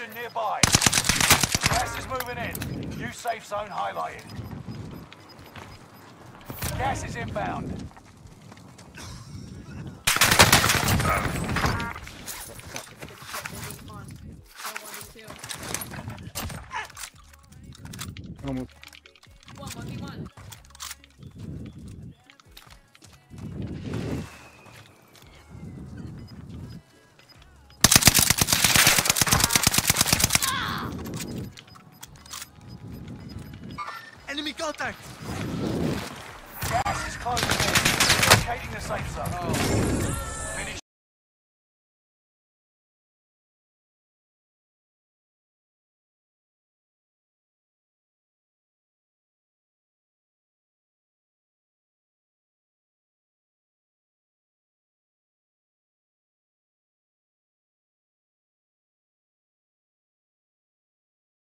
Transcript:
Oxygen nearby. Gas is moving in. New safe zone highlighted. Gas is inbound. Vamos. One, one, one. Enemy contact! Gas is closing in. Locating the safe zone. Oh.